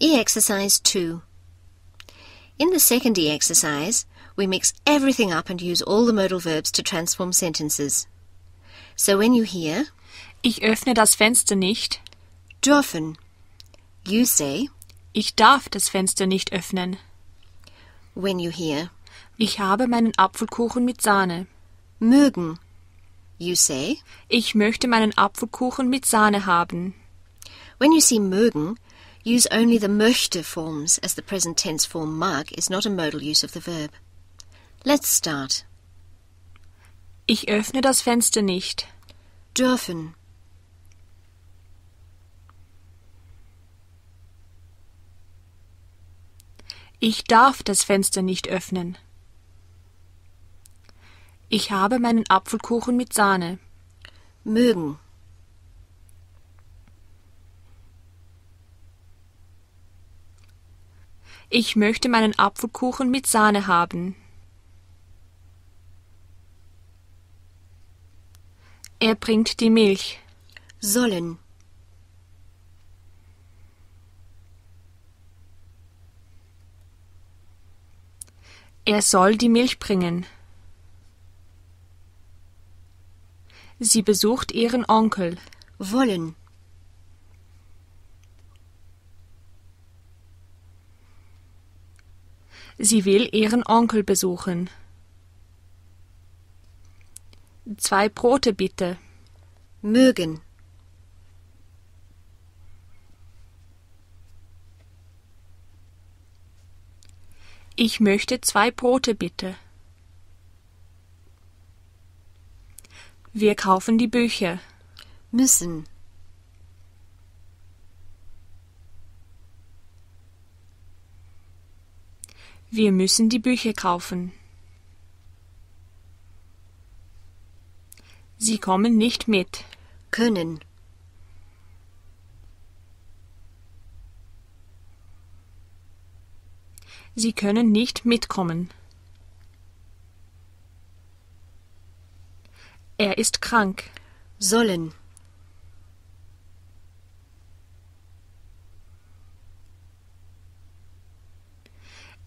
E-exercise 2. In the second E-exercise, we mix everything up and use all the modal verbs to transform sentences. So when you hear Ich öffne das Fenster nicht. dürfen, you say, Ich darf das Fenster nicht öffnen. when you hear Ich habe meinen Apfelkuchen mit Sahne. mögen, you say, Ich möchte meinen Apfelkuchen mit Sahne haben. when you see mögen, use only the möchte forms as the present tense form mag is not a modal use of the verb. Let's start. Ich öffne das Fenster nicht. Dürfen, Ich darf das Fenster nicht öffnen. Ich habe meinen Apfelkuchen mit Sahne. mögen, Ich möchte meinen Apfelkuchen mit Sahne haben. Er bringt die Milch. sollen, Er soll die Milch bringen. Sie besucht ihren Onkel. wollen, Sie will ihren Onkel besuchen. Zwei Brote bitte. mögen, Ich möchte zwei Brote bitte. Wir kaufen die Bücher. müssen, Wir müssen die Bücher kaufen. Sie kommen nicht mit. können, Sie können nicht mitkommen. Er ist krank. sollen,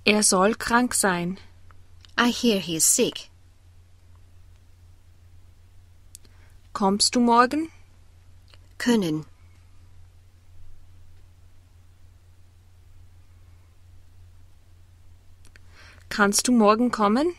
Er soll krank sein. I hear he is sick. Kommst du morgen? können, Kannst du morgen kommen?